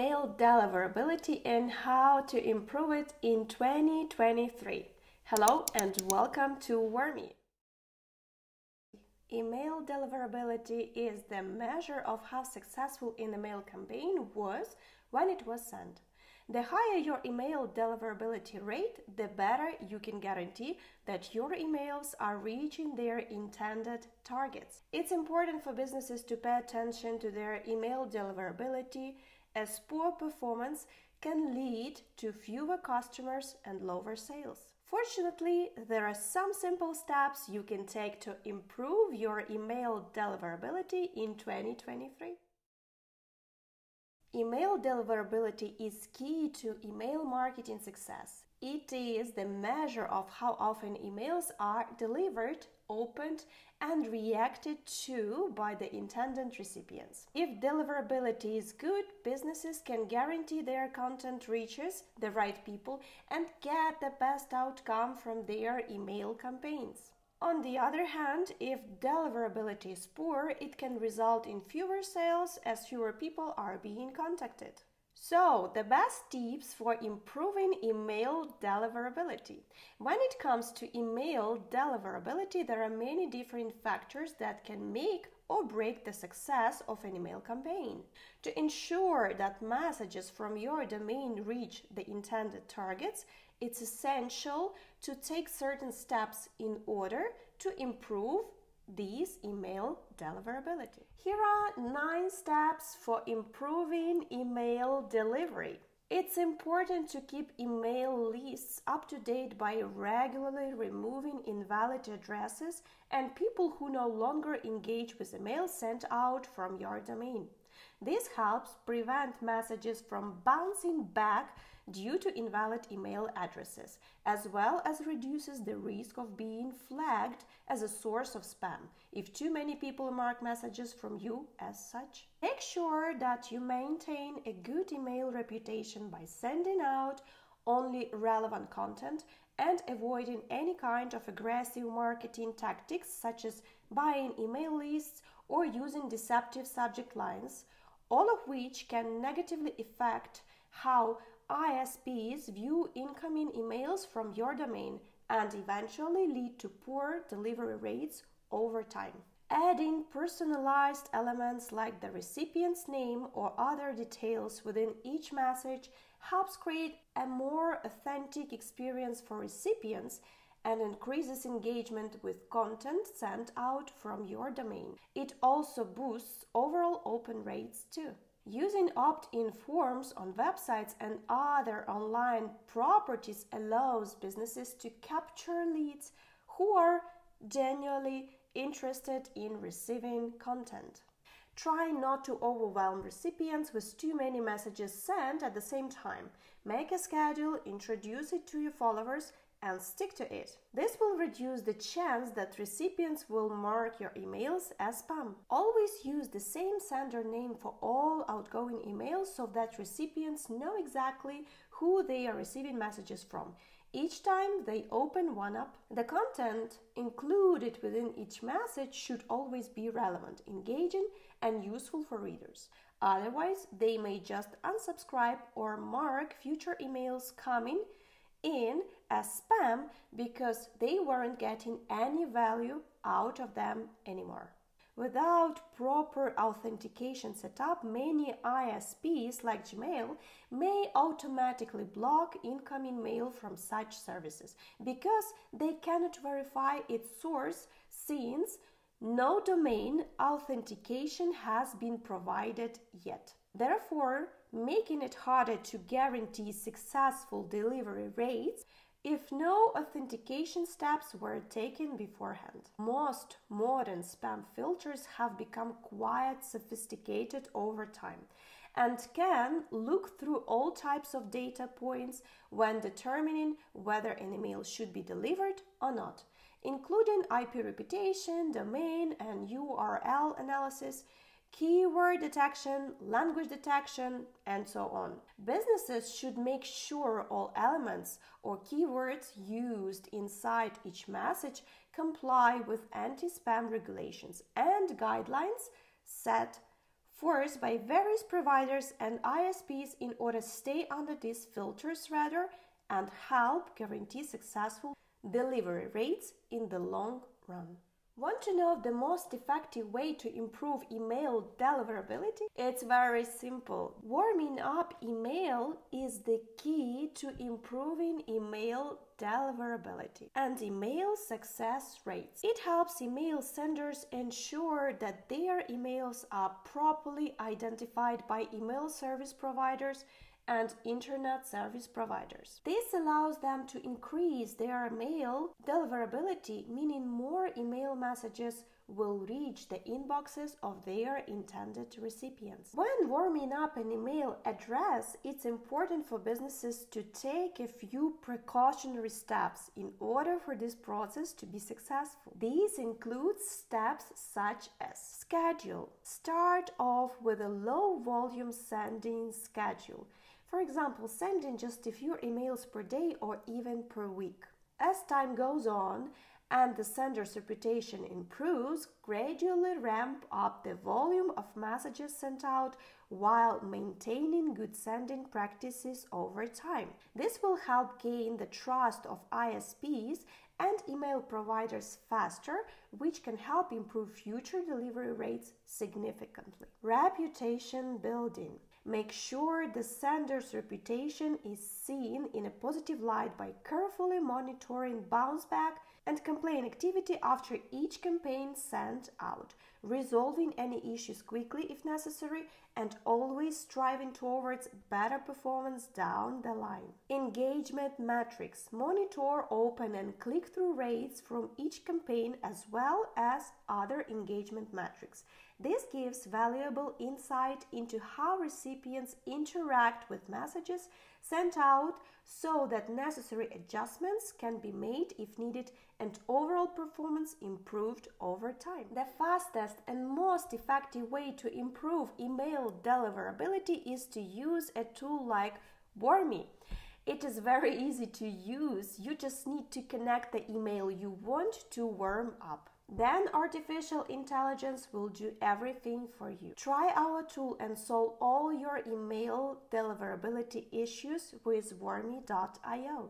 email deliverability and how to improve it in 2023. Hello and welcome to Warmy. Email deliverability is the measure of how successful an email campaign was when it was sent. The higher your email deliverability rate, the better you can guarantee that your emails are reaching their intended targets. It's important for businesses to pay attention to their email deliverability, as poor performance can lead to fewer customers and lower sales. Fortunately, there are some simple steps you can take to improve your email deliverability in 2023. Email deliverability is key to email marketing success. It is the measure of how often emails are delivered, opened, and reacted to by the intended recipients. If deliverability is good, businesses can guarantee their content reaches the right people and get the best outcome from their email campaigns. On the other hand, if deliverability is poor, it can result in fewer sales as fewer people are being contacted. So, the best tips for improving email deliverability. When it comes to email deliverability, there are many different factors that can make or break the success of an email campaign. To ensure that messages from your domain reach the intended targets, it's essential to take certain steps in order to improve these email deliverability. Here are nine steps for improving email delivery. It's important to keep email lists up to date by regularly removing invalid addresses and people who no longer engage with email sent out from your domain. This helps prevent messages from bouncing back due to invalid email addresses, as well as reduces the risk of being flagged as a source of spam if too many people mark messages from you as such. Make sure that you maintain a good email reputation by sending out only relevant content and avoiding any kind of aggressive marketing tactics such as buying email lists or using deceptive subject lines, all of which can negatively affect how ISPs view incoming emails from your domain and eventually lead to poor delivery rates over time. Adding personalized elements like the recipient's name or other details within each message helps create a more authentic experience for recipients and increases engagement with content sent out from your domain. It also boosts overall open rates too. Using opt in forms on websites and other online properties allows businesses to capture leads who are genuinely interested in receiving content. Try not to overwhelm recipients with too many messages sent at the same time. Make a schedule, introduce it to your followers, and stick to it. This will reduce the chance that recipients will mark your emails as spam. Always use the same sender name for all outgoing emails so that recipients know exactly who they are receiving messages from. Each time they open one up, the content included within each message should always be relevant, engaging, and useful for readers. Otherwise, they may just unsubscribe or mark future emails coming in as spam because they weren't getting any value out of them anymore. Without proper authentication setup, many ISPs like Gmail may automatically block incoming mail from such services because they cannot verify its source since no domain authentication has been provided yet. Therefore, making it harder to guarantee successful delivery rates if no authentication steps were taken beforehand. Most modern spam filters have become quite sophisticated over time and can look through all types of data points when determining whether an email should be delivered or not, including IP reputation, domain, and URL analysis keyword detection, language detection, and so on. Businesses should make sure all elements or keywords used inside each message comply with anti spam regulations and guidelines set forced by various providers and ISPs in order to stay under these filters rather and help guarantee successful delivery rates in the long run. Want to know the most effective way to improve email deliverability? It's very simple. Warming up email is the key to improving email deliverability and email success rates. It helps email senders ensure that their emails are properly identified by email service providers and internet service providers. This allows them to increase their mail deliverability, meaning more email messages will reach the inboxes of their intended recipients. When warming up an email address, it's important for businesses to take a few precautionary steps in order for this process to be successful. These include steps such as schedule. Start off with a low volume sending schedule for example, sending just a few emails per day or even per week. As time goes on and the sender's reputation improves, gradually ramp up the volume of messages sent out while maintaining good sending practices over time. This will help gain the trust of ISPs and email providers faster, which can help improve future delivery rates significantly. Reputation building. Make sure the sender's reputation is seen in a positive light by carefully monitoring bounce back and complaint activity after each campaign sent out, resolving any issues quickly if necessary, and always striving towards better performance down the line. Engagement metrics monitor open and click through rates from each campaign as well as other engagement metrics. This gives valuable insight into how recipients interact with messages sent out so that necessary adjustments can be made if needed and overall performance improved over time. The fastest and most effective way to improve email deliverability is to use a tool like Warmy. It is very easy to use. You just need to connect the email you want to warm up. Then artificial intelligence will do everything for you. Try our tool and solve all your email deliverability issues with Warmy.io.